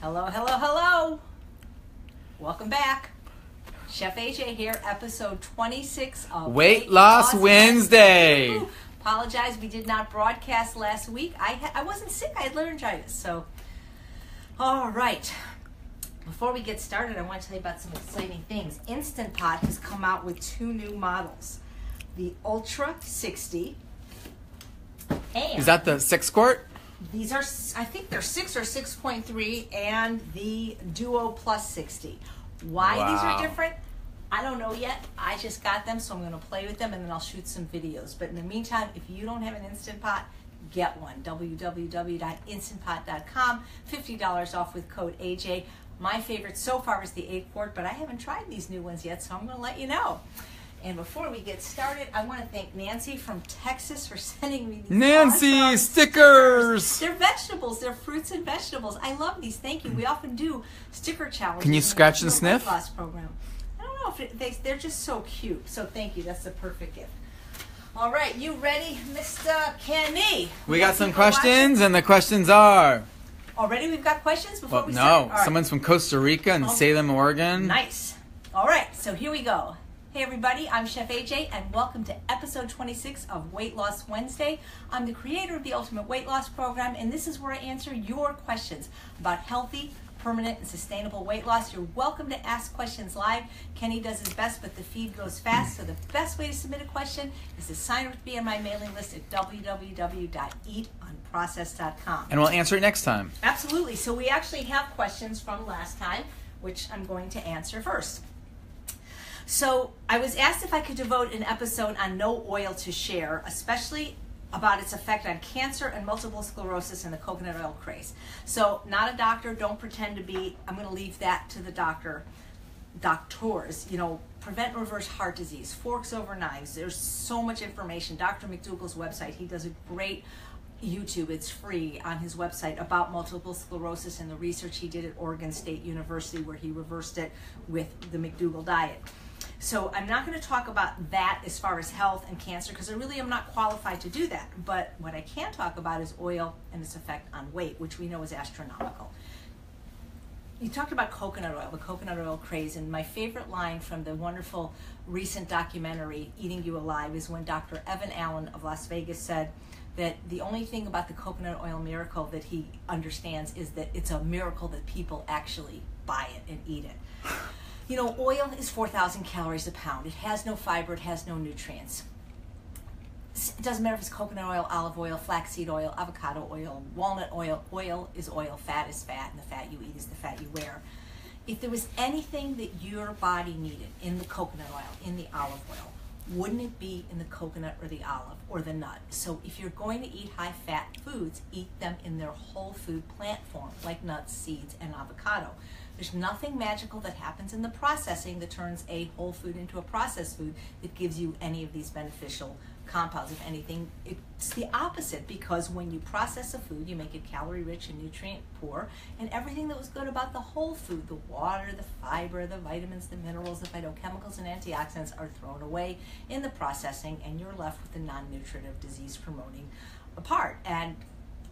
Hello, hello, hello. Welcome back. Chef AJ here, episode 26 of Weight Loss Wednesday. Apologize, we did not broadcast last week. I ha- I wasn't sick, I had laryngitis. So, all right. Before we get started, I want to tell you about some exciting things. Instant Pot has come out with two new models the Ultra 60. And Is that the six quart? These are, I think they're six or six point three, and the Duo Plus sixty. Why these are different, I don't know yet. I just got them, so I'm going to play with them, and then I'll shoot some videos. But in the meantime, if you don't have an Instant Pot, get one. www.instantpot.com. Fifty dollars off with code AJ. My favorite so far is the eight quart, but I haven't tried these new ones yet, so I'm going to let you know. And before we get started, I want to thank Nancy from Texas for sending me these Nancy, awesome stickers! They're vegetables. They're fruits and vegetables. I love these. Thank you. We often do sticker challenges. Can you scratch and sniff? Loss program. I don't know if it, they, they're just so cute. So thank you. That's the perfect gift. All right, you ready, Mr. Kenny? We got some people watching? questions, and the questions are. Already, we've got questions before Well, we no, start. All right. someone's from Costa Rica and Oh. Salem, Oregon. Nice. All right, so here we go. Hey everybody, I'm Chef AJ and welcome to episode 26 of Weight Loss Wednesday. I'm the creator of the Ultimate Weight Loss Program and this is where I answer your questions about healthy, permanent, and sustainable weight loss. You're welcome to ask questions live. Kenny does his best, but the feed goes fast, so the best way to submit a question is to sign up to be on my mailing list at www.eatunprocessed.com. And we'll answer it next time. Absolutely. So we actually have questions from last time, which I'm going to answer first. So I was asked if I could devote an episode on no oil to share, especially about its effect on cancer and multiple sclerosis and the coconut oil craze. So not a doctor, don't pretend to be. I'm going to leave that to the doctor, doctors. You know, prevent reverse heart disease, forks over knives. There's so much information. Dr. McDougall's website, he does a great YouTube, it's free on his website about multiple sclerosis and the research he did at Oregon State University where he reversed it with the McDougall diet. So I'm not going to talk about that as far as health and cancer because I really am not qualified to do that. But what I can talk about is oil and its effect on weight, which we know is astronomical. You talked about coconut oil, the coconut oil craze, and my favorite line from the wonderful recent documentary, Eating You Alive, is when Dr. Evan Allen of Las Vegas said that the only thing about the coconut oil miracle that he understands is that it's a miracle that people actually buy it and eat it. You know, oil is 4,000 calories a pound. It has no fiber, it has no nutrients. It doesn't matter if it's coconut oil, olive oil, flaxseed oil, avocado oil, walnut oil. Oil is oil, fat is fat, and the fat you eat is the fat you wear. If there was anything that your body needed in the coconut oil, in the olive oil, wouldn't it be in the coconut or the olive or the nut? So if you're going to eat high fat foods, eat them in their whole food plant form, like nuts, seeds, and avocado. There's nothing magical that happens in the processing that turns a whole food into a processed food that gives you any of these beneficial compounds. If anything, it's the opposite because when you process a food, you make it calorie rich and nutrient poor, and everything that was good about the whole food the water, the fiber, the vitamins, the minerals, the phytochemicals, and antioxidants are thrown away in the processing, and you're left with the non nutritive, disease promoting part. And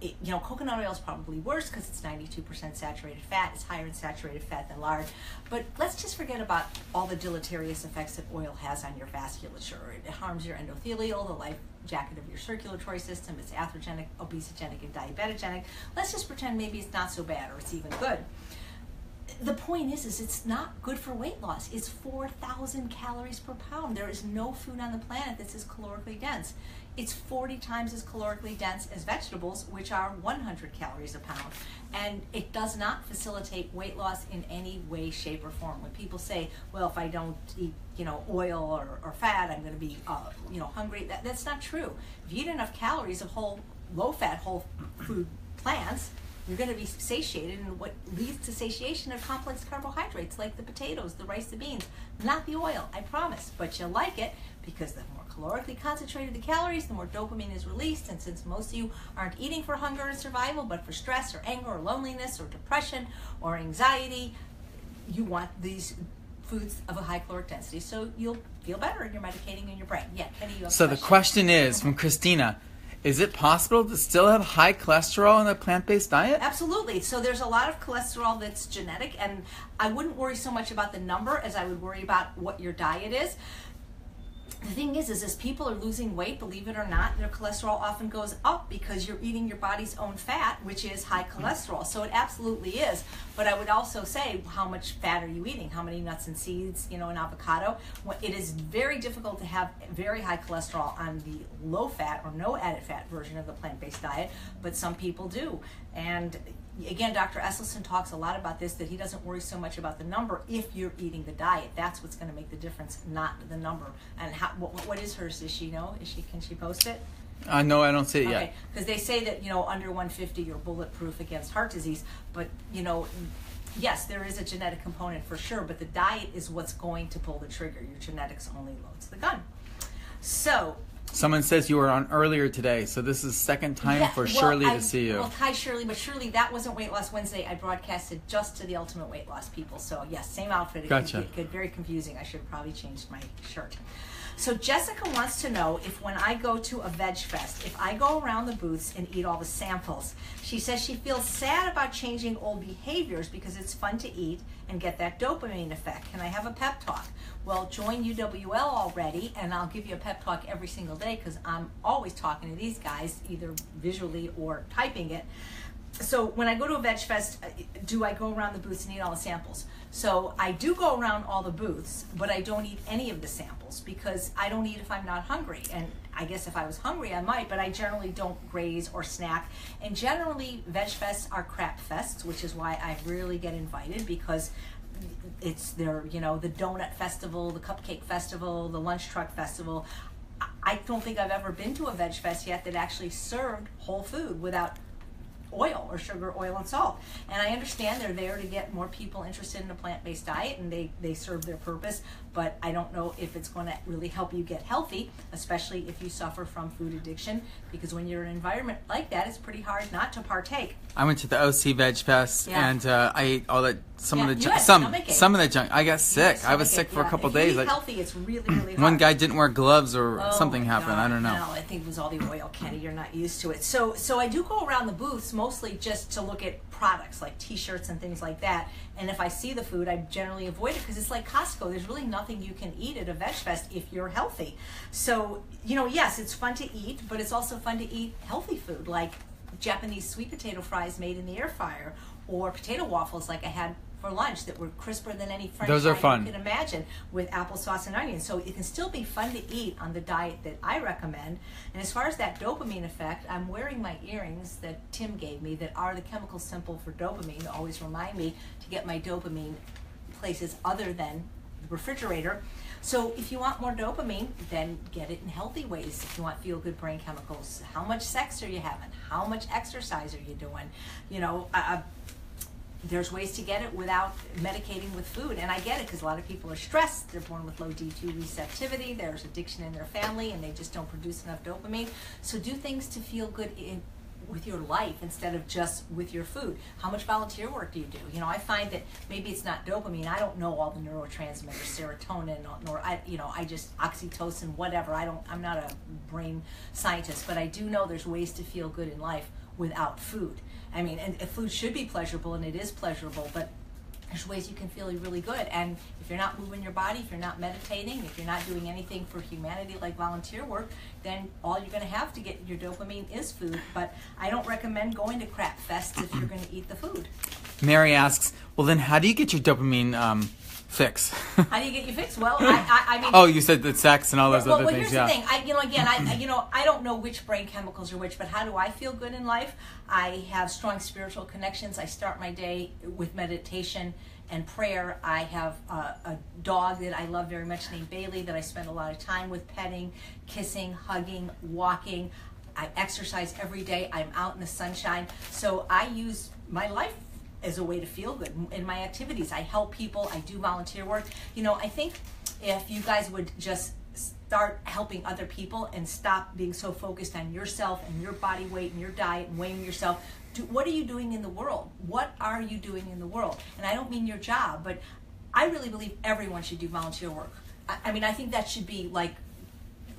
it, you know, coconut oil is probably worse because it's 92% saturated fat. It's higher in saturated fat than lard. But let's just forget about all the deleterious effects that oil has on your vasculature. It harms your endothelial, the life jacket of your circulatory system. It's atherogenic, obesogenic, and diabetogenic. Let's just pretend maybe it's not so bad or it's even good. The point is, is it's not good for weight loss. It's 4,000 calories per pound. There is no food on the planet that's as calorically dense. It's 40 times as calorically dense as vegetables, which are 100 calories a pound. And it does not facilitate weight loss in any way, shape, or form. When people say, well, if I don't eat, you know, oil or, or fat, I'm going to be, uh, you know, hungry, that, that's not true. If you eat enough calories of whole, low-fat, whole food plants, you're going to be satiated, and what leads to satiation are complex carbohydrates like the potatoes, the rice, the beans, not the oil, I promise. But you'll like it because the more calorically concentrated the calories, the more dopamine is released. And since most of you aren't eating for hunger and survival, but for stress or anger or loneliness or depression or anxiety, you want these foods of a high caloric density so you'll feel better and you're medicating in your brain. Yeah, Kenny, you have a So the question is from Christina Is it possible to still have high cholesterol in a plant based diet? Absolutely. So there's a lot of cholesterol that's genetic, and I wouldn't worry so much about the number as I would worry about what your diet is the thing is, is as people are losing weight, believe it or not, their cholesterol often goes up because you're eating your body's own fat, which is high cholesterol. So it absolutely is. But I would also say, how much fat are you eating? How many nuts and seeds? You know, an avocado. It is very difficult to have very high cholesterol on the low fat or no added fat version of the plant-based diet, but some people do. And again, Dr. Esselstyn talks a lot about this that he doesn't worry so much about the number if you're eating the diet. That's what's going to make the difference, not the number. And how, what, what is hers? Does she know? Is she can she post it? Uh, no, I don't see it okay. yet. Because they say that you know under 150 you're bulletproof against heart disease, but you know. Yes, there is a genetic component for sure, but the diet is what's going to pull the trigger. Your genetics only loads the gun. So, Someone says you were on earlier today, so this is second time Yeah, for well, Shirley I- to see you. Well, hi Shirley, but Shirley, that wasn't Weight Loss Wednesday. I broadcasted just to the Ultimate Weight Loss people. So yes, same outfit. It Gotcha. could get very confusing. I should have probably changed my shirt. So Jessica wants to know if when I go to a veg fest, if I go around the booths and eat all the samples, she says she feels sad about changing old behaviors because it's fun to eat and get that dopamine effect. Can I have a pep talk? Well, join UWL already, and I'll give you a pep talk every single day because I'm always talking to these guys, either visually or typing it. So when I go to a veg fest, uh, do I go around the booths and eat all the samples? So I do go around all the booths, but I don't eat any of the samples because I don't eat if I'm not hungry. And I guess if I was hungry, I might, but I generally don't graze or snack. And generally, veg fests are crap fests, which is why I rarely get invited because it's their, you know, the donut festival, the cupcake festival, the lunch truck festival. I- I don't think I've ever been to a veg fest yet that actually served whole food without oil or sugar, oil, and salt. And I understand they're there to get more people interested in a plant based diet and they, they serve their purpose, but I don't know if it's going to really help you get healthy, especially if you suffer from food addiction, because when you're in an environment like that, it's pretty hard not to partake. I went to the OC Veg Fest Yeah. and uh, I ate all that some Yeah, of the junk, some some of the junk. I got sick. I was sick for a couple if days. Like, healthy, it's really, really hard. one guy didn't wear gloves or Oh something happened. I don't know. No, I think it was all the oil, Kenny. You're not used to it. So, so I do go around the booths mostly just to look at products like T-shirts and things like that. And if I see the food, I generally avoid it because it's like Costco. There's really nothing you can eat at a veg fest if you're healthy. So, you know, yes, it's fun to eat, but it's also fun to eat healthy food like Japanese sweet potato fries made in the air fryer or potato waffles like I had for lunch that were crisper than any French Those are fun. you can imagine with applesauce and onions. So it can still be fun to eat on the diet that I recommend. And as far as that dopamine effect, I'm wearing my earrings that Tim gave me that are the chemical symbol for dopamine always remind me to get my dopamine places other than the refrigerator. So if you want more dopamine, then get it in healthy ways. If you want feel good brain chemicals, how much sex are you having? How much exercise are you doing? You know, uh, there's ways to get it without medicating with food. And i get it because a lot of people are stressed they're born with low d2 receptivity there's addiction in their family and they just don't produce enough dopamine. So do things to feel good in with your life instead of just with your food. How much volunteer work do you do? You know i find that maybe it's not dopamine i don't know all the neurotransmitters serotonin nor i you know i just oxytocin whatever i don't i'm not a brain scientist but i do know there's ways to feel good in life without food I mean, and food should be pleasurable, and it is pleasurable, but there's ways you can feel really good. And if you're not moving your body, if you're not meditating, if you're not doing anything for humanity like volunteer work, then all you're going to have to get your dopamine is food. But I don't recommend going to crap fests if you're going to eat the food. Mary asks, "Well, then, how do you get your dopamine um, fix?" How do you get your fix? Well, I, I, I mean, oh, you said that sex and all those well, other well, things. here's Yeah. the thing. I, you know, again, I, I- you know, I don't know which brain chemicals are which, but how do I feel good in life? I have strong spiritual connections. I start my day with meditation and prayer. I have a, a dog that I love very much named Bailey that I spend a lot of time with, petting, kissing, hugging, walking. I exercise every day. I'm out in the sunshine. So I use my life as a way to feel good in my activities. I help people, I do volunteer work. You know, I think if you guys would just start helping other people and stop being so focused on yourself and your body weight and your diet and weighing yourself, do, what are you doing in the world? What are you doing in the world? And I don't mean your job, but I really believe everyone should do volunteer work. I, I mean, I think that should be like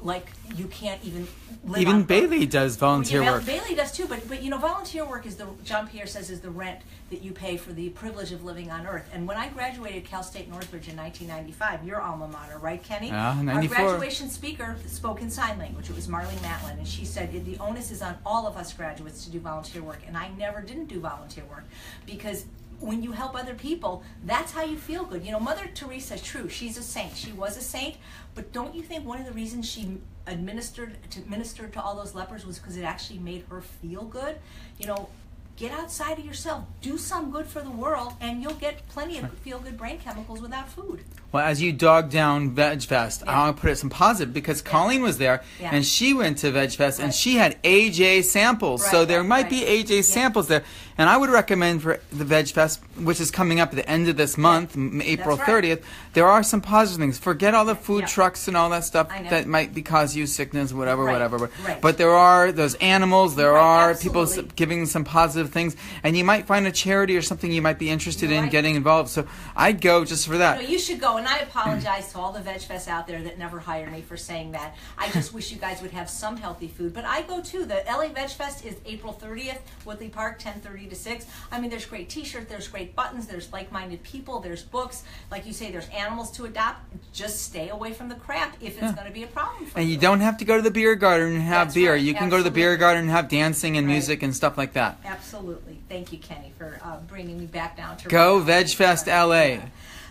like you can't even live Even Bailey does volunteer yeah, work. Bailey does too, but but you know, volunteer work is the John Pierre says is the rent that you pay for the privilege of living on Earth. And when I graduated Cal State Northridge in 1995, your alma mater, right, Kenny? Yeah, Our graduation speaker spoke in sign language. It was Marlee Matlin, and she said the onus is on all of us graduates to do volunteer work. And I never didn't do volunteer work because when you help other people, that's how you feel good. You know, Mother Teresa, true, she's a saint. She was a saint, but don't you think one of the reasons she administered to ministered to all those lepers was because it actually made her feel good? You know, get outside of yourself, do some good for the world, and you'll get plenty of feel good brain chemicals without food. Well, as you dog down Veg Fest, I Yeah. want to put it some positive because Colleen was there Yeah. and she went to Veg Fest and she had AJ samples. Right, so there right, might be. AJ Yeah. samples there. And I would recommend for the Veg Fest, which is coming up at the end of this month, April right. 30th, there are some positive things. Forget all the food Yeah. trucks and all that stuff that might be cause you sickness, whatever, Right, whatever. But, right. but there are those animals, there are people giving some positive things, and you might find a charity or something you might be interested in getting involved. So I'd go just for that. No, you should go, and I apologize to all the Veg Fest out there that never hired me for saying that. I just wish you guys would have some healthy food. But I go too. The LA Veg Fest is April 30th, Woodley Park, 10:30 to 6. I mean, there's great T-shirts, there's great buttons, there's like-minded people, there's books. Like you say, there's animals to adopt. Just stay away from the crap if it's Yeah. going to be a problem for And you. you don't have to go to the beer garden and have That's beer. right, You can go to the beer garden and have dancing and Right. music and stuff like that. Absolutely. Thank you, Kenny, for uh, bringing me back down to Go. Veg Fest LA. Yeah.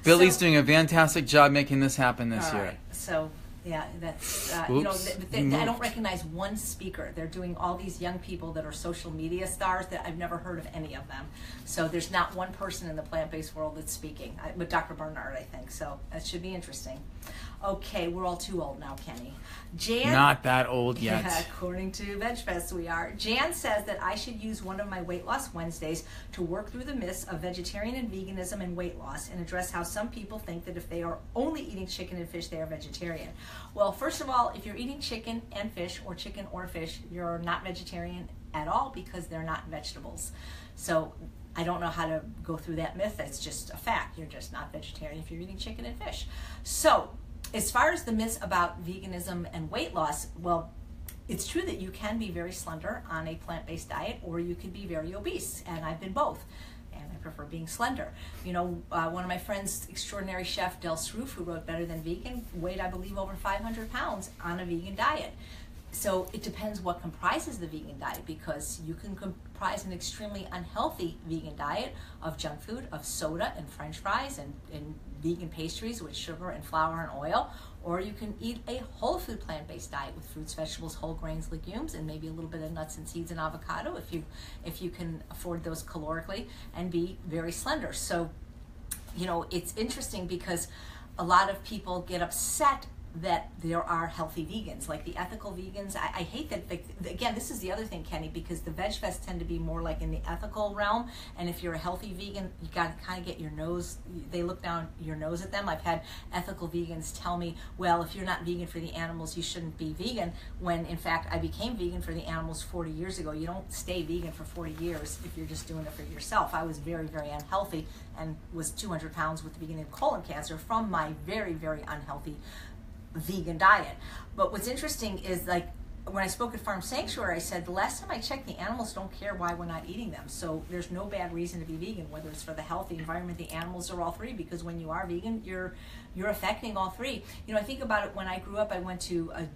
Billy's So- doing a fantastic job making this happen this year. right. So yeah, that's uh, you know Oops, th- th- I don't recognize one speaker. They're doing all these young people that are social media stars that I've never heard of any of them. So there's not one person in the plant-based world that's speaking. I, but Dr. Bernard, I think. So that should be interesting. Okay, we're all too old now, Kenny. Jan. Not that old yet. Yeah, according to VegFest, we are. Jan says that I should use one of my weight loss Wednesdays to work through the myths of vegetarian and veganism and weight loss and address how some people think that if they are only eating chicken and fish, they are vegetarian. Well, first of all, if you're eating chicken and fish, or chicken or fish, you're not vegetarian at all because they're not vegetables. So I don't know how to go through that myth. That's just a fact. You're just not vegetarian if you're eating chicken and fish. So, as far as the myths about veganism and weight loss, well, it's true that you can be very slender on a plant based diet or you can be very obese, and I've been both. And I prefer being slender. You know, uh, one of my friends, extraordinary chef Del Sroufe, who wrote Better Than Vegan, weighed, I believe, over 500 pounds on a vegan diet. So it depends what comprises the vegan diet because you can comprise an extremely unhealthy vegan diet of junk food, of soda and french fries and, and vegan pastries with sugar and flour and oil, or you can eat a whole food plant-based diet with fruits, vegetables, whole grains, legumes, and maybe a little bit of nuts and seeds and avocado if you if you can afford those calorically and be very slender. So you know, it's interesting because a lot of people get upset that there are healthy vegans, like the ethical vegans. I, I hate that. Again, this is the other thing, Kenny, because the veg fest tend to be more like in the ethical realm. And if you're a healthy vegan, you got to kind of get your nose. They look down your nose at them. I've had ethical vegans tell me, "Well, if you're not vegan for the animals, you shouldn't be vegan." When in fact, I became vegan for the animals 40 years ago. You don't stay vegan for 40 years if you're just doing it for yourself. I was very, very unhealthy and was 200 pounds with the beginning of colon cancer from my very, very unhealthy vegan diet. But what's interesting is like when I spoke at Farm Sanctuary, I said the last time I checked, the animals don't care why we're not eating them. So there's no bad reason to be vegan, whether it's for the health, the environment, the animals, or all three. Because when you are vegan, you're you're affecting all three. You know, I think about it. When I grew up, I went to a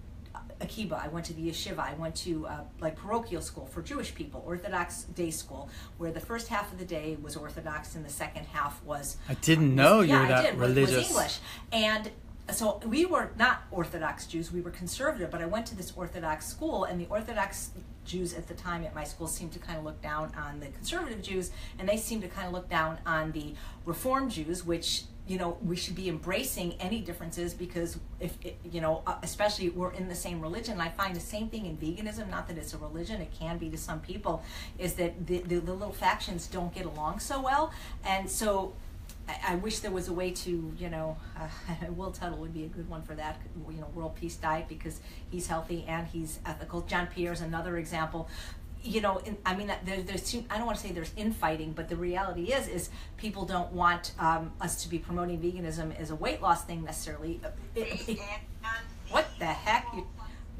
Akiba. I went to the yeshiva. I went to uh, like parochial school for Jewish people, Orthodox day school, where the first half of the day was Orthodox and the second half was I didn't know you yeah, were that did, was- religious. Was English. And so we were not Orthodox Jews, we were conservative, but I went to this Orthodox school, and the Orthodox Jews at the time at my school seemed to kind of look down on the conservative Jews, and they seemed to kind of look down on the Reform Jews, which you know we should be embracing any differences because if it, you know uh, especially we're in the same religion and i find the same thing in veganism not that it's a religion it can be to some people is that the, the, the little factions don't get along so well and so I, I wish there was a way to, you know, uh, Will Tuttle would be a good one for that, you know, world peace diet because he's healthy and he's ethical. John Pierre is another example. You know, in, I mean, that there, there's I don't want to say there's infighting, but the reality is, is people don't want um, us to be promoting veganism as a weight loss thing necessarily. It, it, what the heck? You,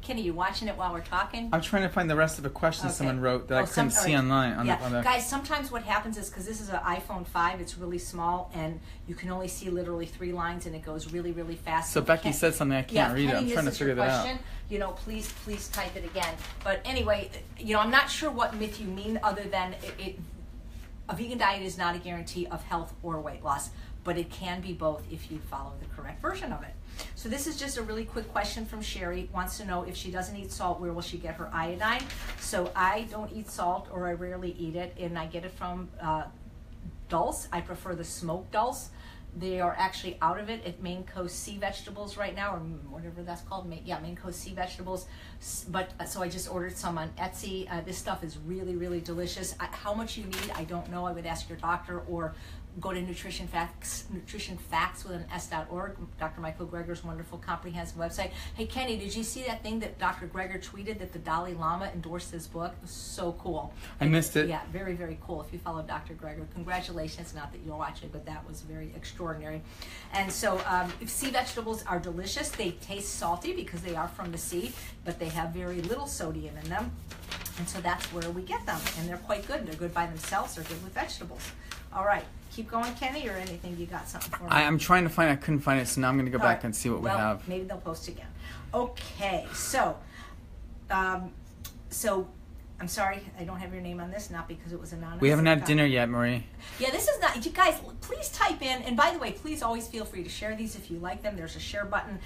Kenny, you watching it while we're talking? I'm trying to find the rest of a question Okay. someone wrote that Oh, I couldn't some- see right. online. On yeah, the, on the, guys. Sometimes what happens is because this is an iPhone five, it's really small, and you can only see literally three lines, and it goes really, really fast. so Becky Ken- said something I can't yeah, read it. I'm trying to figure that out. question. You know, please, please type it again. But anyway, you know, I'm not sure what myth you mean, other than it, it a vegan diet is not a guarantee of health or weight loss, but it can be both if you follow the correct version of it. So this is just a really quick question from Sherry. Wants to know if she doesn't eat salt, where will she get her iodine? So I don't eat salt, or I rarely eat it, and I get it from uh, dulse. I prefer the smoked dulse. They are actually out of it at Maine Coast Sea Vegetables right now, or whatever that's called. Yeah, Maine Coast Sea Vegetables. But uh, so I just ordered some on Etsy. Uh, this stuff is really, really delicious. I, how much you need, I don't know. I would ask your doctor or go to Nutrition Facts, Nutrition Facts with an S.org. Dr. Michael Greger's wonderful, comprehensive website. Hey Kenny, did you see that thing that Dr. Greger tweeted that the Dalai Lama endorsed his book? It was so cool. I missed it. Yeah, very, very cool. If you follow Dr. Greger, congratulations. Not that you're watching, but that was very extraordinary. And so, um, sea vegetables are delicious. They taste salty because they are from the sea, but they have very little sodium in them. And so that's where we get them. And they're quite good. They're good by themselves. They're good with vegetables. All right. Keep going, Kenny, or anything? You got something for me? I, I'm trying to find. I couldn't find it, so now I'm going to go All back right. and see what well, we have. Maybe they'll post again. Okay, so, um, so I'm sorry I don't have your name on this, not because it was anonymous. We haven't had dinner yet, Marie. Yeah, this is not. You guys, please type in. And by the way, please always feel free to share these if you like them. There's a share button.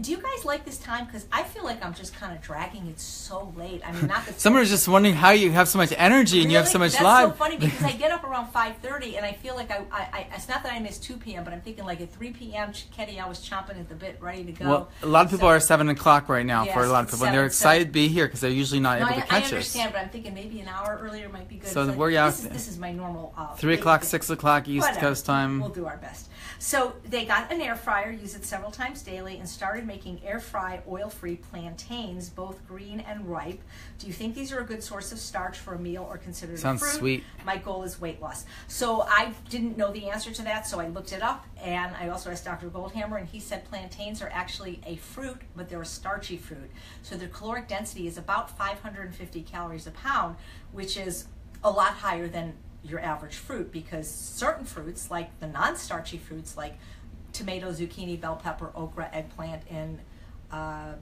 Do you guys like this time? Because I feel like I'm just kind of dragging it so late. I mean, not that Someone was just wondering how you have so much energy and you have so much That's live. so funny because I get up around five thirty, and I feel like I, I, I. It's not that I missed two p.m., but I'm thinking like at three p.m. Kenny, I was chomping at the bit, ready to go. well, a lot of people So- are seven o'clock right now Yes, for a lot of people, and they're seven, excited to be here because they're usually not No, able I, to catch us. I understand, but I'm thinking maybe an hour earlier might be good. So It's we're like, out This is, this is my normal. Uh, Three o'clock, six o'clock East Whatever. Coast time. We'll do our best. So they got an air fryer, use it several times daily, and started making air fry oil free plantains, both green and ripe. Do you think these are a good source of starch for a meal or considered Sounds a fruit? sweet. My goal is weight loss. So I didn't know the answer to that, so I looked it up, and I also asked Dr. Goldhamer, and he said plantains are actually a fruit, but they're a starchy fruit. So their caloric density is about 550 calories a pound, which is a lot higher than your average fruit because certain fruits, like the non starchy fruits like tomato, zucchini, bell pepper, okra, eggplant, and uh,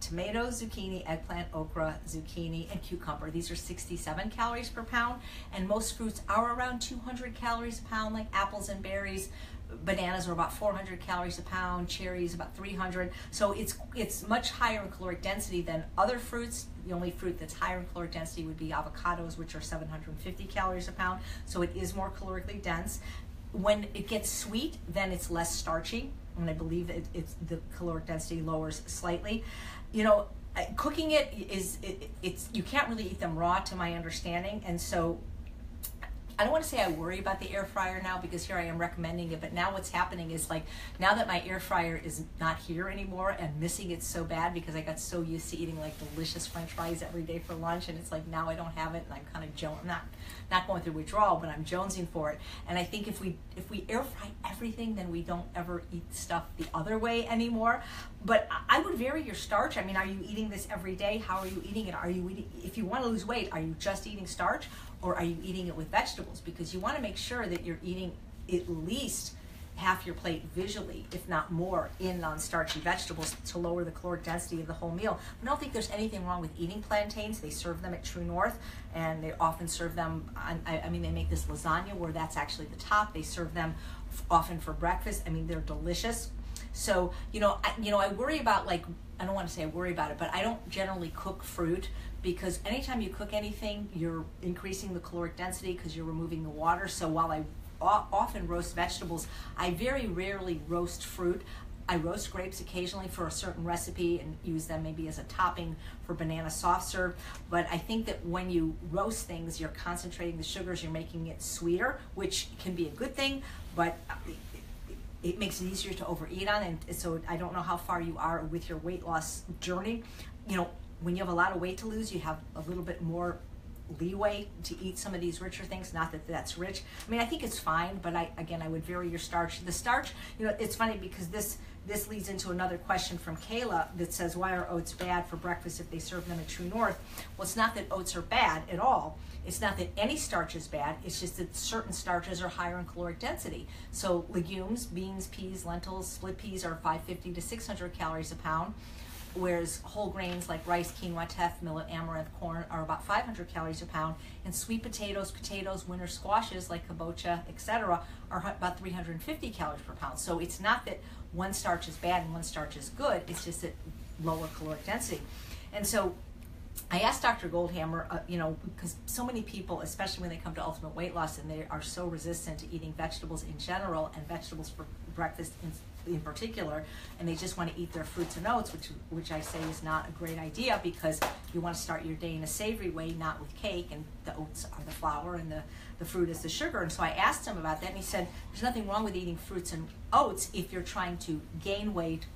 tomato, zucchini, eggplant, okra, zucchini, and cucumber. These are 67 calories per pound, and most fruits are around 200 calories a pound, like apples and berries. Bananas are about 400 calories a pound, cherries about 300. So it's it's much higher in caloric density than other fruits. The only fruit that's higher in caloric density would be avocados, which are 750 calories a pound. So it is more calorically dense. When it gets sweet, then it's less starchy, and I believe it, it's the caloric density lowers slightly. You know, cooking it is it, it's you can't really eat them raw, to my understanding, and so I don't want to say I worry about the air fryer now because here I am recommending it, but now what's happening is like now that my air fryer is not here anymore and missing it so bad because I got so used to eating like delicious French fries every day for lunch, and it's like now I don't have it, and I'm kind of I'm not not going through withdrawal, but I'm jonesing for it. And I think if we if we air fry everything, then we don't ever eat stuff the other way anymore. But I I would vary your starch. I mean, are you eating this every day? How are you eating it? Are you eating if you want to lose weight? Are you just eating starch? Or are you eating it with vegetables? Because you want to make sure that you're eating at least half your plate visually, if not more, in non-starchy vegetables to lower the caloric density of the whole meal. I don't think there's anything wrong with eating plantains. They serve them at True North, and they often serve them. I, I mean, they make this lasagna where that's actually the top. They serve them often for breakfast. I mean, they're delicious. So you know, I, you know, I worry about like I don't want to say I worry about it, but I don't generally cook fruit because anytime you cook anything, you're increasing the caloric density because you're removing the water. So while I often roast vegetables, I very rarely roast fruit. I roast grapes occasionally for a certain recipe and use them maybe as a topping for banana soft serve. But I think that when you roast things, you're concentrating the sugars, you're making it sweeter, which can be a good thing, but uh, it makes it easier to overeat on and so i don't know how far you are with your weight loss journey you know when you have a lot of weight to lose you have a little bit more leeway to eat some of these richer things. Not that that's rich. I mean, I think it's fine, but I again I would vary your starch. The starch, you know, it's funny because this this leads into another question from Kayla that says, why are oats bad for breakfast if they serve them at True North? Well, it's not that oats are bad at all. It's not that any starch is bad. It's just that certain starches are higher in caloric density. So legumes, beans, peas, lentils, split peas are 550 to 600 calories a pound whereas whole grains like rice, quinoa, teff, millet, amaranth, corn are about 500 calories a pound, and sweet potatoes, potatoes, winter squashes like kabocha, etc., are about 350 calories per pound. So it's not that one starch is bad and one starch is good, it's just that lower caloric density. And so I asked Dr. Goldhamer, uh, you know, because so many people, especially when they come to ultimate weight loss, and they are so resistant to eating vegetables in general and vegetables for breakfast in in particular, and they just want to eat their fruits and oats, which which I say is not a great idea because you want to start your day in a savory way, not with cake, and the oats are the flour and the, the fruit is the sugar. And so I asked him about that, and he said there's nothing wrong with eating fruits and oats if you're trying to gain weight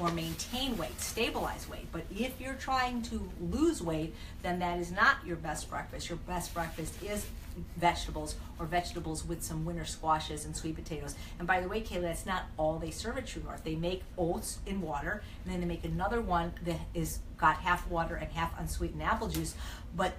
or maintain weight, stabilize weight. But if you're trying to lose weight, then that is not your best breakfast. Your best breakfast is vegetables or vegetables with some winter squashes and sweet potatoes. And by the way, Kayla, that's not all they serve at True North. They make oats in water, and then they make another one that is got half water and half unsweetened apple juice. But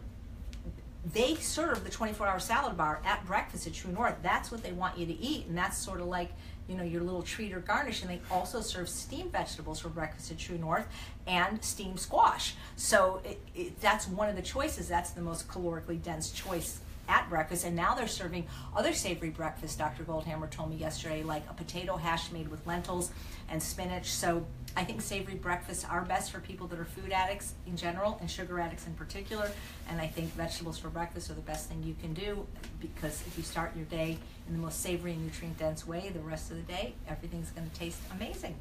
they serve the 24 hour salad bar at breakfast at True North. That's what they want you to eat, and that's sort of like you know your little treat or garnish and they also serve steamed vegetables for breakfast at true north and steamed squash so it, it, that's one of the choices that's the most calorically dense choice at breakfast, and now they're serving other savory breakfasts. Dr. Goldhamer told me yesterday, like a potato hash made with lentils and spinach. So I think savory breakfasts are best for people that are food addicts in general and sugar addicts in particular. And I think vegetables for breakfast are the best thing you can do because if you start your day in the most savory and nutrient dense way, the rest of the day, everything's going to taste amazing.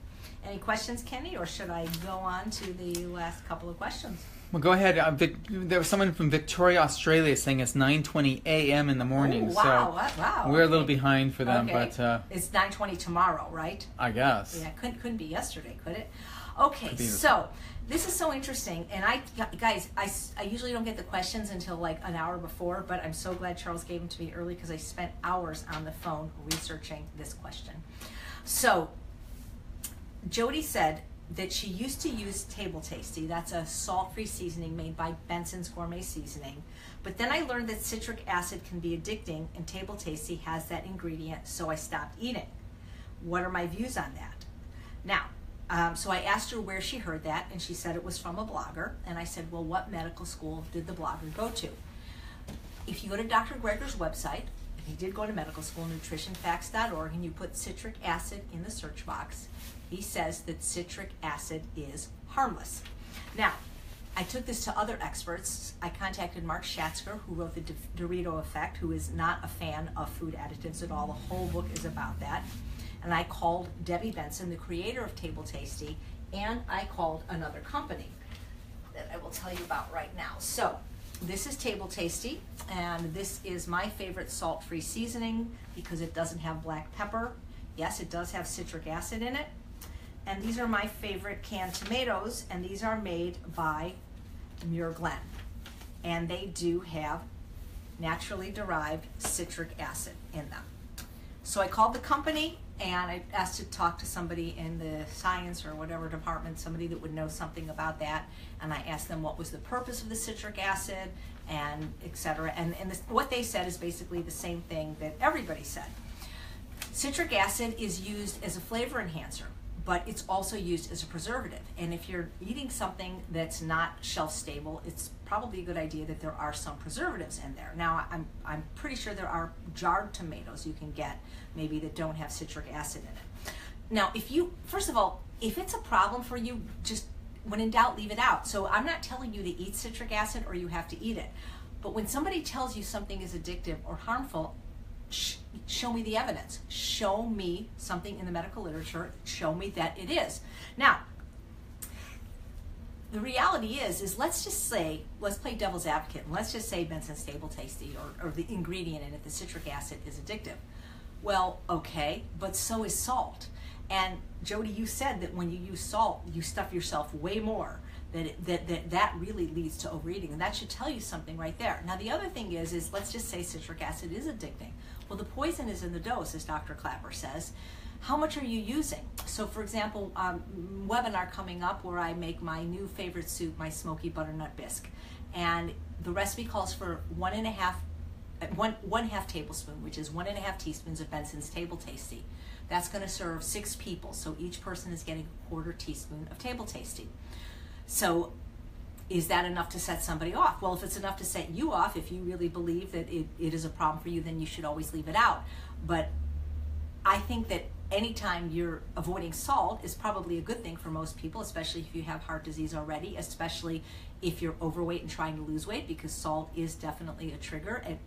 Any questions, Kenny, or should I go on to the last couple of questions? Well, go ahead. Uh, Vic, there was someone from Victoria, Australia, saying it's 9:20 a.m. in the morning. Ooh, wow, so wow. We're a little behind for them, okay. but uh, it's 9:20 tomorrow, right? I guess. Yeah, couldn't couldn't be yesterday, could it? Okay, so this is so interesting, and I guys, I, I usually don't get the questions until like an hour before, but I'm so glad Charles gave them to me early because I spent hours on the phone researching this question. So, Jody said that she used to use Table Tasty. That's a salt-free seasoning made by Benson's Gourmet Seasoning. But then I learned that citric acid can be addicting, and Table Tasty has that ingredient, so I stopped eating. What are my views on that? Now, um, so I asked her where she heard that, and she said it was from a blogger. And I said, well, what medical school did the blogger go to? If you go to Dr. Greger's website, he did go to medical school, nutritionfacts.org, and you put citric acid in the search box, he says that citric acid is harmless. Now, I took this to other experts. I contacted Mark Schatzker, who wrote The Dorito Effect, who is not a fan of food additives at all. The whole book is about that. And I called Debbie Benson, the creator of Table Tasty, and I called another company that I will tell you about right now. So, this is Table Tasty, and this is my favorite salt free seasoning because it doesn't have black pepper. Yes, it does have citric acid in it, and these are my favorite canned tomatoes, and these are made by Muir Glen. And they do have naturally derived citric acid in them. So I called the company and I asked to talk to somebody in the science or whatever department, somebody that would know something about that. And I asked them what was the purpose of the citric acid and et cetera. And, and this, what they said is basically the same thing that everybody said. Citric acid is used as a flavor enhancer but it's also used as a preservative. And if you're eating something that's not shelf stable, it's probably a good idea that there are some preservatives in there. Now, I'm, I'm pretty sure there are jarred tomatoes you can get maybe that don't have citric acid in it. Now, if you, first of all, if it's a problem for you, just when in doubt, leave it out. So I'm not telling you to eat citric acid or you have to eat it. But when somebody tells you something is addictive or harmful, sh- show me the evidence. Show me something in the medical literature. Show me that it is. Now, the reality is, is let's just say, let's play devil's advocate, and let's just say Benson's Table Tasty or, or the ingredient in it, the citric acid, is addictive. Well, okay, but so is salt. And Jody, you said that when you use salt, you stuff yourself way more that, it, that that that really leads to overeating, and that should tell you something right there. Now, the other thing is, is let's just say citric acid is addicting. Well, the poison is in the dose, as Dr. Klaper says. How much are you using? So, for example, um, webinar coming up where I make my new favorite soup, my smoky butternut bisque, and the recipe calls for one and a half, uh, one one half tablespoon, which is one and a half teaspoons of Benson's Table Tasty. That's going to serve six people, so each person is getting a quarter teaspoon of Table Tasty. So is that enough to set somebody off? Well, if it's enough to set you off, if you really believe that it, it is a problem for you, then you should always leave it out. But I think that anytime you're avoiding salt is probably a good thing for most people, especially if you have heart disease already, especially if you're overweight and trying to lose weight, because salt is definitely a trigger. It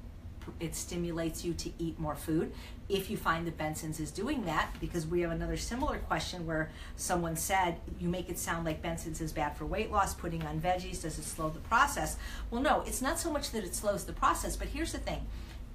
it stimulates you to eat more food. If you find that Benson's is doing that, because we have another similar question where someone said, you make it sound like Benson's is bad for weight loss, putting on veggies, does it slow the process? Well, no, it's not so much that it slows the process, but here's the thing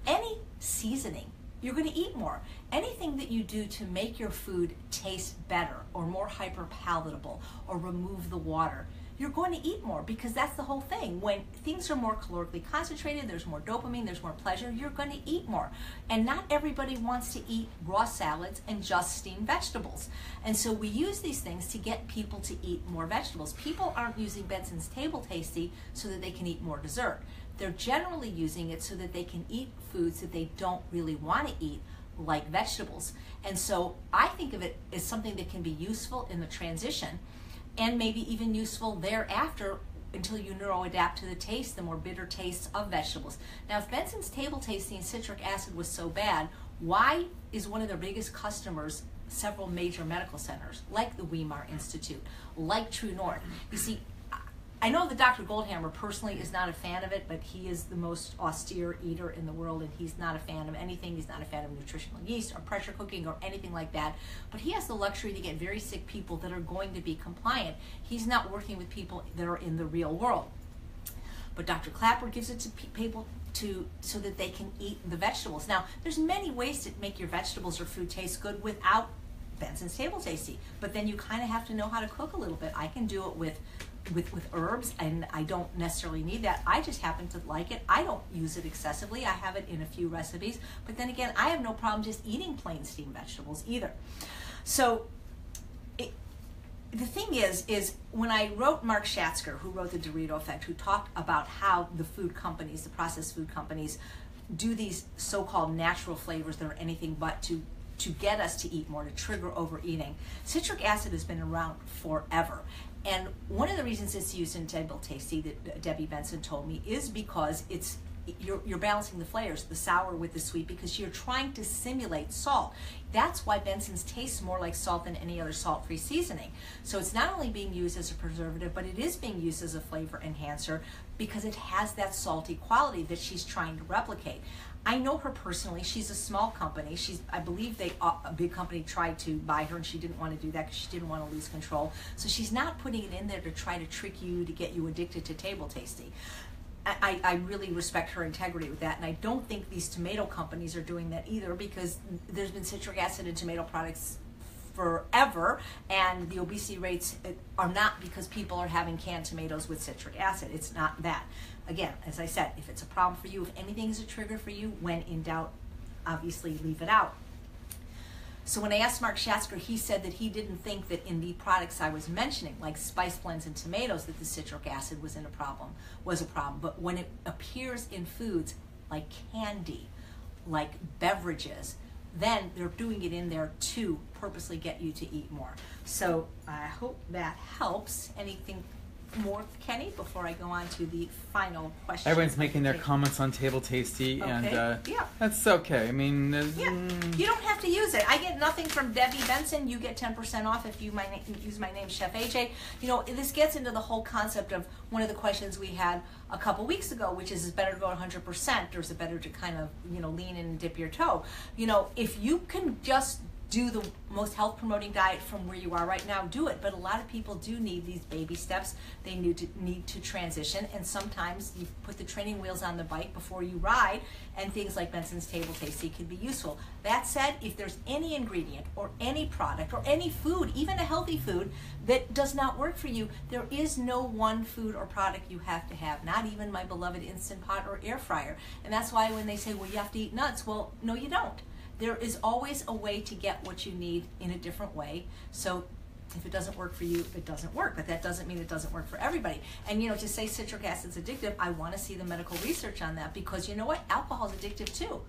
any seasoning, you're going to eat more. Anything that you do to make your food taste better or more hyper palatable or remove the water, you're going to eat more because that's the whole thing. When things are more calorically concentrated, there's more dopamine, there's more pleasure, you're going to eat more. And not everybody wants to eat raw salads and just steamed vegetables. And so we use these things to get people to eat more vegetables. People aren't using Benson's Table Tasty so that they can eat more dessert. They're generally using it so that they can eat foods that they don't really want to eat like vegetables. And so I think of it as something that can be useful in the transition and maybe even useful thereafter until you neuroadapt to the taste, the more bitter tastes of vegetables. Now, if Benson's Table tasting citric acid was so bad, why is one of their biggest customers several major medical centers, like the Weimar Institute, like True North? You see, I know that Dr. Goldhamer personally is not a fan of it, but he is the most austere eater in the world, and he's not a fan of anything. He's not a fan of nutritional yeast or pressure cooking or anything like that. But he has the luxury to get very sick people that are going to be compliant. He's not working with people that are in the real world. But Dr. Klaper gives it to people to so that they can eat the vegetables. Now, there's many ways to make your vegetables or food taste good without Benson's Table Tasty, but then you kind of have to know how to cook a little bit. I can do it with with with herbs and I don't necessarily need that. I just happen to like it. I don't use it excessively. I have it in a few recipes, but then again, I have no problem just eating plain steamed vegetables either. So the thing is, is when I wrote Mark Schatzker, who wrote the Dorito Effect, who talked about how the food companies, the processed food companies, do these so-called natural flavors that are anything but to to get us to eat more, to trigger overeating. Citric acid has been around forever. And one of the reasons it's used in Table Tasty that uh, Debbie Benson told me is because it's you're, you're balancing the flavors, the sour with the sweet, because you're trying to simulate salt. That's why Benson's tastes more like salt than any other salt-free seasoning. So it's not only being used as a preservative, but it is being used as a flavor enhancer because it has that salty quality that she's trying to replicate. I know her personally. She's a small company. She's, I believe, they uh, a big company tried to buy her, and she didn't want to do that because she didn't want to lose control. So she's not putting it in there to try to trick you to get you addicted to table tasty. I, I really respect her integrity with that, and I don't think these tomato companies are doing that either because there's been citric acid in tomato products forever, and the obesity rates uh, are not because people are having canned tomatoes with citric acid. It's not that. Again, as I said, if it's a problem for you, if anything is a trigger for you, when in doubt, obviously leave it out. So when I asked Mark Schatzker, he said that he didn't think that in the products I was mentioning, like spice blends and tomatoes, that the citric acid was in a problem, was a problem. But when it appears in foods like candy, like beverages, then they're doing it in there to purposely get you to eat more. So I hope that helps. Anything more, Kenny, before I go on to the final question. Everyone's making their comments on Table Tasty, Okay. and uh, Yeah. that's okay. I mean, there's- Yeah, mm, you don't have to use it. I get nothing from Debbie Benson. You get 10% off if you my na- use my name, Chef AJ. You know, this gets into the whole concept of one of the questions we had a couple weeks ago, which is, is it better to go 100% or is it better to kind of, you know, lean in and dip your toe? You know, if you can just do the most health promoting diet from where you are right now, do it. But a lot of people do need these baby steps. They need to need to transition, and sometimes you put the training wheels on the bike before you ride, and things like Benson's Table Tasty can be useful. That said, if there's any ingredient or any product or any food, even a healthy food, that does not work for you, there is no one food or product you have to have. Not even my beloved instant pot or air fryer. And that's why when they say, "Well, you have to eat nuts," well, no, you don't there is always a way to get what you need in a different way. So if it doesn't work for you, it doesn't work. But that doesn't mean it doesn't work for everybody. And you know, to say citric acid's addictive, I want to see the medical research on that because you know what? Alcohol is addictive too.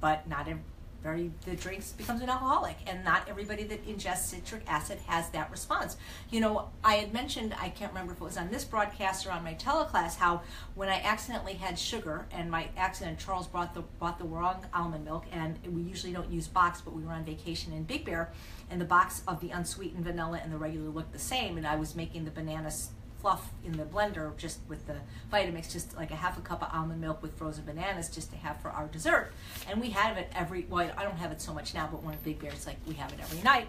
But not in very the drinks becomes an alcoholic and not everybody that ingests citric acid has that response. You know i had mentioned i can't remember if it was on this broadcast or on my teleclass how when i accidentally had sugar and my accident charles brought the bought the wrong almond milk and we usually don't use box but we were on vacation in big bear and the box of the unsweetened vanilla and the regular looked the same and i was making the bananas fluff in the blender just with the Vitamix, just like a half a cup of almond milk with frozen bananas just to have for our dessert. And we have it every, well, I don't have it so much now, but one of Big Bears, like we have it every night.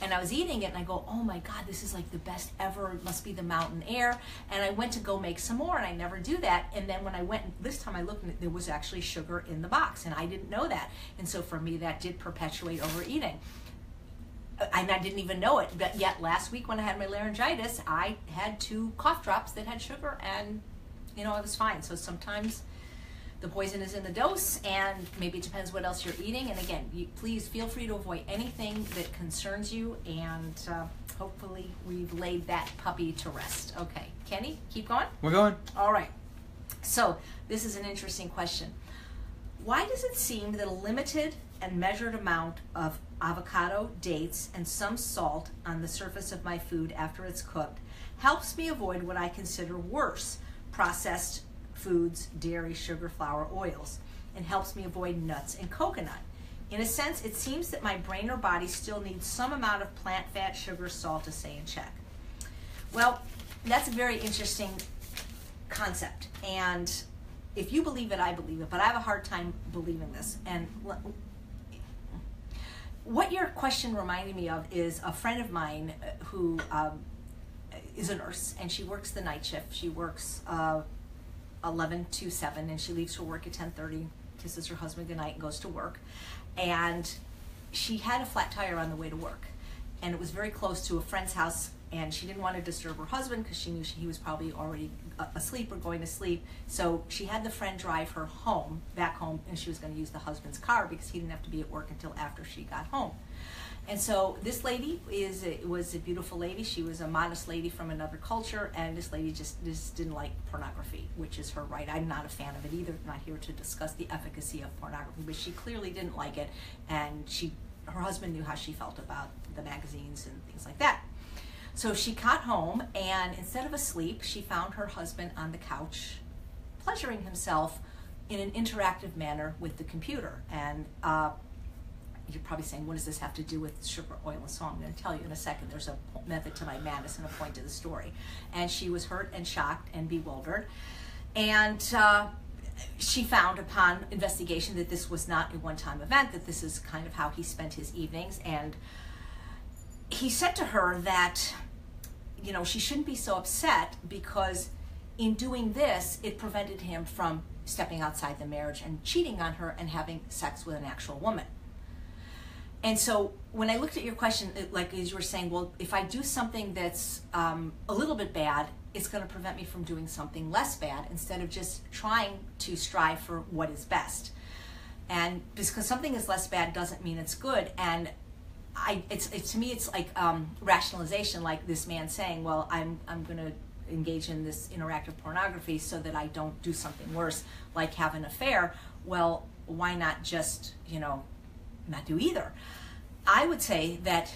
And I was eating it and I go, oh my God, this is like the best ever. It must be the mountain air. And I went to go make some more and I never do that. And then when I went, this time I looked and there was actually sugar in the box and I didn't know that. And so for me, that did perpetuate overeating and I didn't even know it. But yet last week when I had my laryngitis, I had two cough drops that had sugar, and you know I was fine. So sometimes the poison is in the dose, and maybe it depends what else you're eating. And again, you, please feel free to avoid anything that concerns you, and uh, hopefully we've laid that puppy to rest. Okay, Kenny, keep going. We're going. All right. So this is an interesting question. Why does it seem that a limited and measured amount of avocado, dates, and some salt on the surface of my food after it's cooked helps me avoid what I consider worse processed foods, dairy, sugar, flour, oils, and helps me avoid nuts and coconut. In a sense, it seems that my brain or body still needs some amount of plant fat, sugar, salt to stay in check. Well, that's a very interesting concept. And if you believe it, I believe it, but I have a hard time believing this. And what your question reminded me of is a friend of mine uh, who um, is a nurse and she works the night shift. She works uh, 11 to 7 and she leaves for work at 10:30, kisses her husband goodnight and goes to work. And she had a flat tire on the way to work. And it was very close to a friend's house and she didn't want to disturb her husband because she knew she, he was probably already asleep or going to sleep. So she had the friend drive her home, back home, and she was going to use the husband's car because he didn't have to be at work until after she got home. And so this lady is was a beautiful lady. She was a modest lady from another culture, and this lady just just didn't like pornography, which is her right. I'm not a fan of it either. I'm not here to discuss the efficacy of pornography, but she clearly didn't like it, and she her husband knew how she felt about the magazines and things like that. So she got home, and instead of asleep, she found her husband on the couch, pleasuring himself in an interactive manner with the computer. And uh, you're probably saying, what does this have to do with sugar, oil, and salt? I'm going to tell you in a second. There's a method to my madness and a point to the story. And she was hurt and shocked and bewildered. And uh, she found upon investigation that this was not a one time event, that this is kind of how he spent his evenings. And he said to her that you know, she shouldn't be so upset because in doing this, it prevented him from stepping outside the marriage and cheating on her and having sex with an actual woman. And so when I looked at your question, like as you were saying, well, if I do something that's um, a little bit bad, it's going to prevent me from doing something less bad instead of just trying to strive for what is best. And because something is less bad doesn't mean it's good. And I, it's, it's to me, it's like um, rationalization, like this man saying, "Well, I'm, I'm going to engage in this interactive pornography so that I don't do something worse, like have an affair." Well, why not just, you know, not do either? I would say that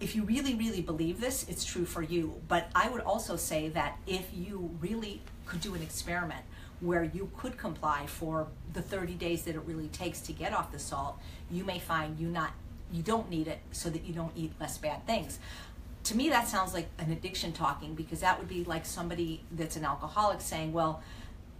if you really, really believe this, it's true for you. But I would also say that if you really could do an experiment where you could comply for the 30 days that it really takes to get off the salt, you may find you not you don't need it so that you don't eat less bad things. To me, that sounds like an addiction talking because that would be like somebody that's an alcoholic saying, well,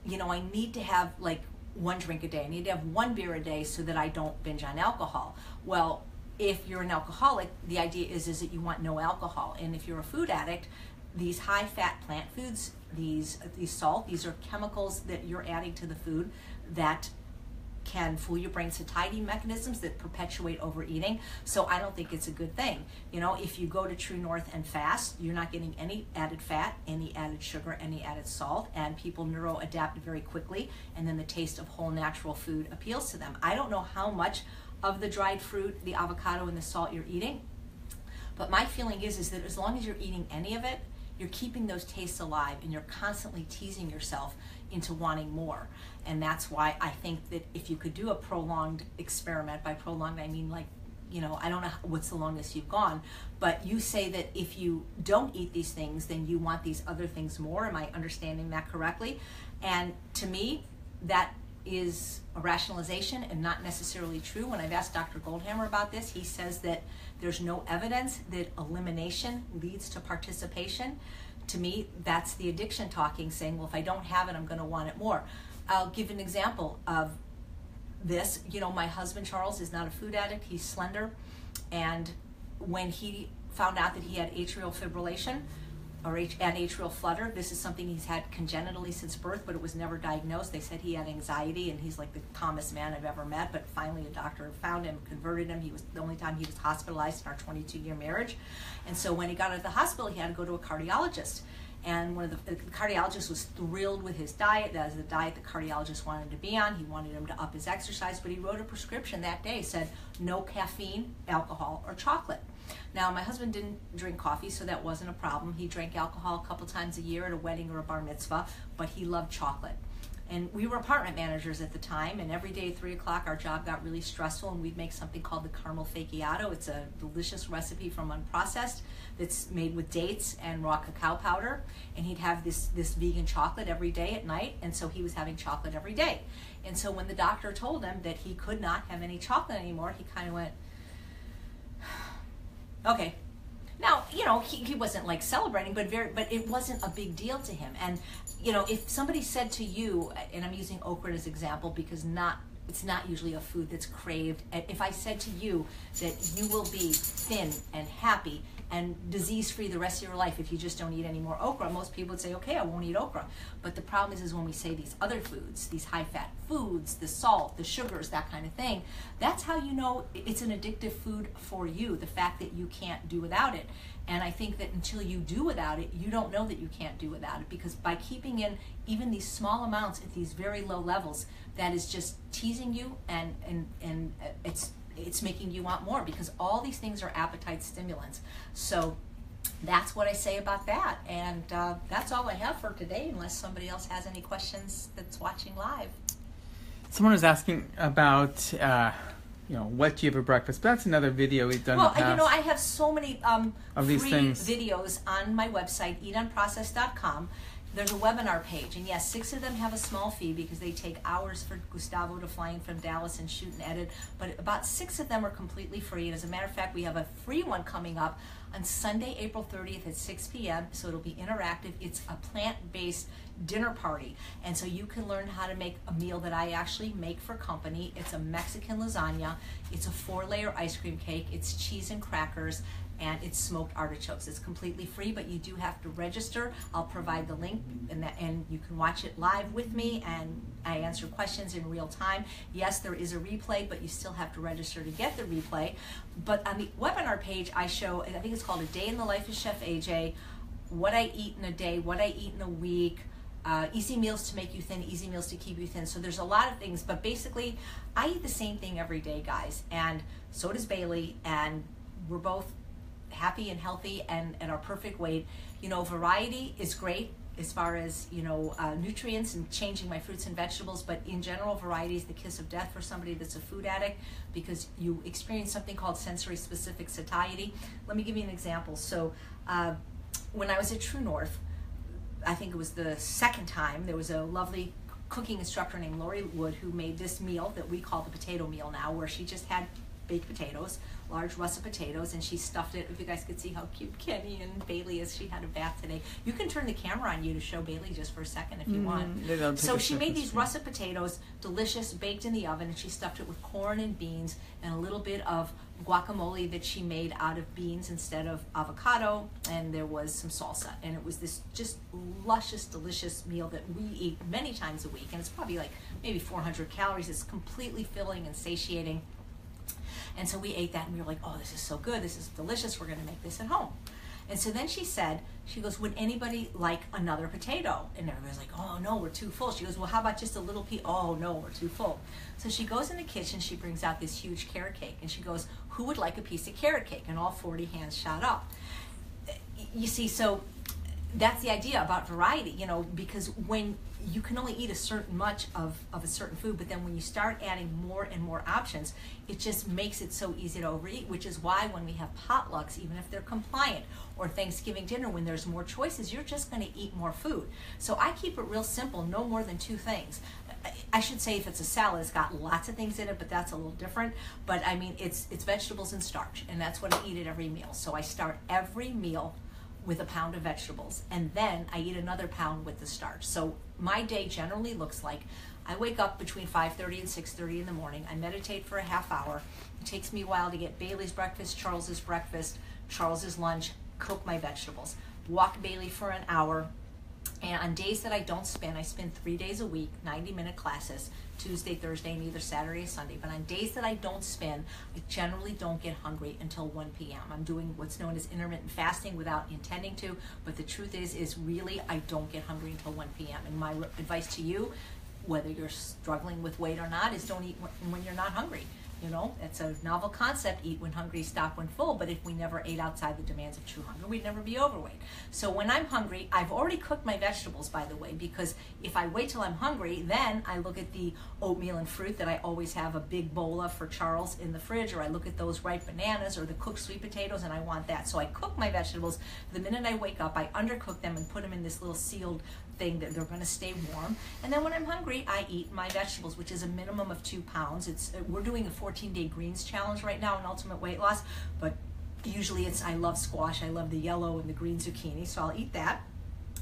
you know, I need to have like one drink a day. I need to have one beer a day so that I don't binge on alcohol. Well, if you're an alcoholic, the idea is is that you want no alcohol, and if you're a food addict, these high fat plant foods, these these salt, these are chemicals that you're adding to the food that can fool your brain satiety mechanisms that perpetuate overeating. So I don't think it's a good thing. You know, if you go to True North and fast, you're not getting any added fat, any added sugar, any added salt, and people neuro adapt very quickly, and then the taste of whole natural food appeals to them. I don't know how much of the dried fruit, the avocado, and the salt you're eating, but my feeling is is that as long as you're eating any of it, you're keeping those tastes alive and you're constantly teasing yourself into wanting more. And that's why I think that if you could do a prolonged experiment, by prolonged I mean like, you know, I don't know what's the longest you've gone, but you say that if you don't eat these things, then you want these other things more. Am I understanding that correctly? And to me, that is a rationalization and not necessarily true. When I've asked Dr. Goldhamer about this, he says that there's no evidence that elimination leads to participation. To me, that's the addiction talking, saying, well, if I don't have it, I'm going to want it more. I'll give an example of this. You know, my husband Charles is not a food addict, he's slender. And when he found out that he had atrial fibrillation, or an atrial flutter. This is something he's had congenitally since birth, but it was never diagnosed. They said he had anxiety, and he's like the calmest man I've ever met. But finally, a doctor found him, converted him. He was the only time he was hospitalized in our 22-year marriage, and so when he got out of the hospital, he had to go to a cardiologist. And one of the, the was thrilled with his diet. That was the diet the cardiologist wanted him to be on. He wanted him to up his exercise, but he wrote a prescription that day said no caffeine, alcohol, or chocolate. Now, my husband didn't drink coffee, so that wasn't a problem. He drank alcohol a couple times a year at a wedding or a bar mitzvah, but he loved chocolate. And we were apartment managers at the time, and every day at 3 o'clock, our job got really stressful, and we'd make something called the caramel macchiato. It's a delicious recipe from Unprocessed that's made with dates and raw cacao powder. And he'd have this, this vegan chocolate every day at night, and so he was having chocolate every day. And so when the doctor told him that he could not have any chocolate anymore, he kind of went, Okay. Now, you know, he, he wasn't like celebrating, but very, but it wasn't a big deal to him. And, you know, if somebody said to you, and I'm using okra as example because not it's not usually a food that's craved. If I said to you that you will be thin and happy and disease free the rest of your life if you just don't eat any more okra, most people would say, okay, I won't eat okra. But the problem is, is when we say these other foods, these high fat foods, the salt, the sugars, that kind of thing, that's how you know it's an addictive food for you, the fact that you can't do without it. And I think that until you do without it, you don't know that you can't do without it because by keeping in even these small amounts at these very low levels, that is just teasing you and, and, and uh, it's it's making you want more because all these things are appetite stimulants. So that's what I say about that. And uh, that's all I have for today, unless somebody else has any questions that's watching live. Someone was asking about, uh, you know, what do you have for breakfast? But that's another video we've done. Well, you know, I have so many um, of these free things. videos on my website, eatunprocessed.com there's a webinar page, and yes, six of them have a small fee because they take hours for Gustavo to fly in from Dallas and shoot and edit. But about six of them are completely free. And as a matter of fact, we have a free one coming up on Sunday, April 30th at 6 p.m. So it'll be interactive. It's a plant-based dinner party, and so you can learn how to make a meal that I actually make for company. It's a Mexican lasagna. It's a four-layer ice cream cake. It's cheese and crackers and it's smoked artichokes. It's completely free, but you do have to register. I'll provide the link, and, and you can watch it live with me, and I answer questions in real time. Yes, there is a replay, but you still have to register to get the replay. But on the webinar page, I show, I think it's called A Day in the Life of Chef AJ, what I eat in a day, what I eat in a week, uh, easy meals to make you thin, easy meals to keep you thin. So there's a lot of things, but basically, I eat the same thing every day, guys, and so does Bailey, and we're both happy and healthy and at our perfect weight. You know, variety is great as far as you know uh, nutrients and changing my fruits and vegetables but in general variety is the kiss of death for somebody that's a food addict because you experience something called sensory specific satiety let me give you an example so uh, when i was at true north i think it was the second time there was a lovely cooking instructor named lori wood who made this meal that we call the potato meal now where she just had baked potatoes, large russet potatoes, and she stuffed it. If you guys could see how cute Kenny and Bailey is, she had a bath today. You can turn the camera on you to show Bailey just for a second if you want. they don't So she made these russet potatoes, delicious, baked in the oven, and she stuffed it with corn and beans and a little bit of guacamole that she made out of beans instead of avocado, and there was some salsa. And it was this just luscious, delicious meal that we eat many times a week, and it's probably like maybe 400 calories. It's completely filling and satiating. And so we ate that and we were like, oh, this is so good. This is delicious. We're going to make this at home. And so then she said, she goes, would anybody like another potato? And everybody's like, oh, no, we're too full. She goes, well, how about just a little piece? Oh, no, we're too full. So she goes in the kitchen. She brings out this huge carrot cake. And she goes, who would like a piece of carrot cake? And all 40 hands shot up. You see, so that's the idea about variety, you know, because when you can only eat a certain much of, of a certain food, but then when you start adding more and more options, it just makes it so easy to overeat, which is why when we have potlucks, even if they're compliant, or Thanksgiving dinner, when there's more choices, you're just going to eat more food. So I keep it real simple, no more than two things. I- should say if it's a salad, it's got lots of things in it, but that's a little different. But I mean, it's it's vegetables and starch, and that's what I eat at every meal. So I start every meal with a pound of vegetables and then I eat another pound with the starch. So my day generally looks like I wake up between 5:30 and 6:30 in the morning. I meditate for a half hour. It takes me a while to get Bailey's breakfast, Charles's breakfast, Charles's lunch, cook my vegetables. Walk Bailey for an hour. And on days that I don't spin, I spend three days a week, 90 minute classes, Tuesday, Thursday, and either Saturday or Sunday. But on days that I don't spin, I generally don't get hungry until 1 p.m. I'm doing what's known as intermittent fasting without intending to. But the truth is, is really I don't get hungry until 1 p.m. And my advice to you, whether you're struggling with weight or not, is don't eat when- when you're not hungry. You know, it's a novel concept eat when hungry, stop when full. But if we never ate outside the demands of true hunger, we'd never be overweight. So when I'm hungry, I've already cooked my vegetables, by the way, because if I wait till I'm hungry, then I look at the oatmeal and fruit that I always have a big bowl of for Charles in the fridge, or I look at those ripe bananas or the cooked sweet potatoes, and I want that. So I cook my vegetables. The minute I wake up, I undercook them and put them in this little sealed thing that they're going to stay warm. And then when I'm hungry, I eat my vegetables, which is a minimum of two pounds. It's uh, we're doing a 14 day greens challenge right now in Ultimate Weight Loss, but usually it's I love squash, I love the yellow and the green zucchini, so I'll eat that.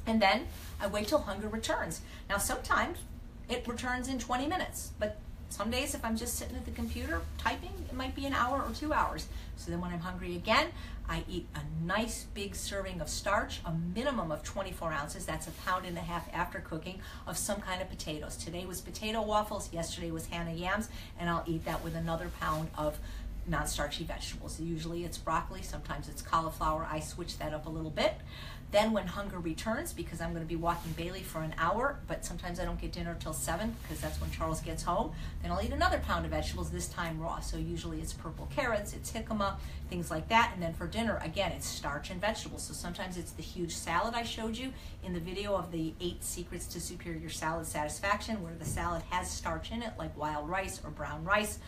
And then I wait till hunger returns. Now sometimes it returns in 20 minutes, but some days if I'm just sitting at the computer typing, it might be an hour or two hours. So then when I'm hungry again, I eat a nice big serving of starch, a minimum of 24 ounces, that's a pound and a half after cooking, of some kind of potatoes. Today was potato waffles, yesterday was Hannah yams, and I'll eat that with another pound of non-starchy vegetables. Usually it's broccoli, sometimes it's cauliflower. I switch that up a little bit. Then when hunger returns, because I'm going to be walking Bailey for an hour, but sometimes I don't get dinner till 7 because that's when Charles gets home, then I'll eat another pound of vegetables, this time raw. So usually it's purple carrots, it's jicama, things like that. And then for dinner, again, it's starch and vegetables. So sometimes it's the huge salad I showed you in the video of the eight secrets to superior salad satisfaction, where the salad has starch in it, like wild rice or brown rice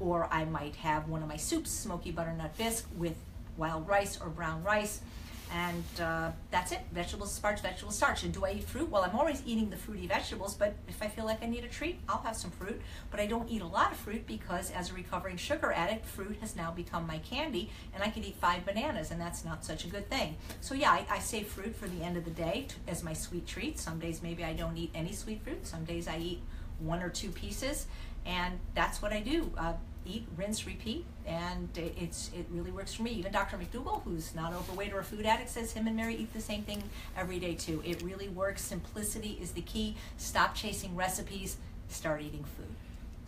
or I might have one of my soups, smoky butternut bisque with wild rice or brown rice. And uh, that's it. Vegetables, starch, vegetables, starch. And do I eat fruit? Well, I'm always eating the fruity vegetables, but if I feel like I need a treat, I'll have some fruit. But I don't eat a lot of fruit because as a recovering sugar addict, fruit has now become my candy, and I could eat five bananas, and that's not such a good thing. So yeah, I, I save fruit for the end of the day to, as my sweet treat. Some days maybe I don't eat any sweet fruit. Some days I eat one or two pieces, and that's what I do. Uh, eat, rinse, repeat, and it's it really works for me. Even Dr. McDougall, who's not overweight or a food addict, says him and Mary eat the same thing every day too. It really works. Simplicity is the key. Stop chasing recipes. Start eating food.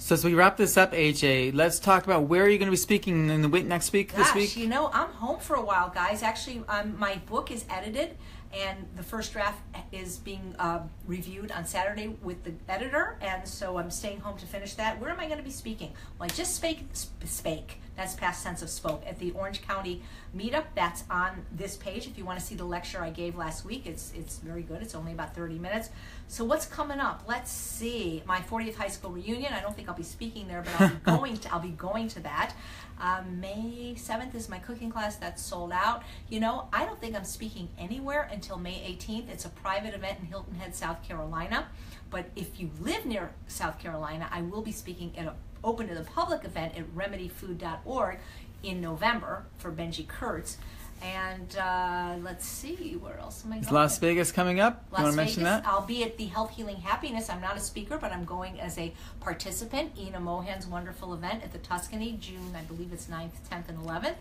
So as we wrap this up, AJ, let's talk about where are you going to be speaking in the week next week? Gosh, this week? you know, I'm home for a while, guys. Actually, um, my book is edited, and the first draft is being uh, reviewed on Saturday with the editor, and so I'm staying home to finish that. Where am I going to be speaking? Well, I just spake, spake. That's past tense of spoke at the Orange County meetup. That's on this page. If you want to see the lecture I gave last week, it's it's very good. It's only about 30 minutes. So what's coming up? Let's see. My 40th high school reunion. I don't think I'll be speaking there, but I'll be going to. I'll be going to that. Um, May 7th is my cooking class. That's sold out. You know, I don't think I'm speaking anywhere until May 18th. It's a private event in Hilton Head, South Carolina. But if you live near South Carolina, I will be speaking at a open to the public event at remedyfood.org in November for Benji Kurtz. And uh, let's see, where else am I Is going? Las Vegas coming up? Las you want to Vegas. mention that? I'll be at the Health Healing Happiness. I'm not a speaker, but I'm going as a participant. Ina Mohan's wonderful event at the Tuscany, June, I believe it's 9th, 10th, and 11th.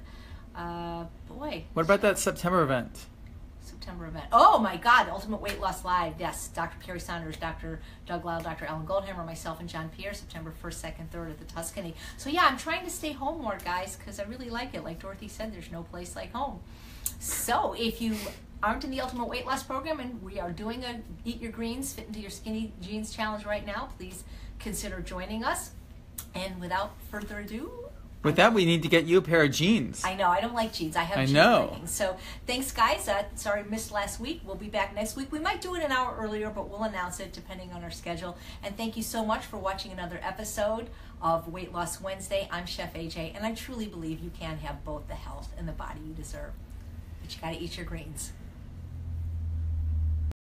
Uh, boy, What about that September event? September event. Oh my God, the Ultimate Weight Loss Live. Yes, Dr. Kerry Saunders, Dr. Doug Lisle, Dr. Alan Goldhamer, myself, and John Pierre, September 1st, 2nd, 3rd at the Tuscany. So yeah, I'm trying to stay home more, guys, because I really like it. Like Dorothy said, there's no place like home. So if you aren't in the Ultimate Weight Loss Program and we are doing a Eat Your Greens, Fit into Your Skinny Jeans challenge right now, please consider joining us. And without further ado, With that, we need to get you a pair of jeans. I know I don't like jeans. I have I jean know. leggings. So thanks, guys. Uh, sorry, missed last week. We'll be back next week. We might do it an hour earlier, but we'll announce it depending on our schedule. And thank you so much for watching another episode of Weight Loss Wednesday. I'm Chef AJ, and I truly believe you can have both the health and the body you deserve. But you got to eat your greens.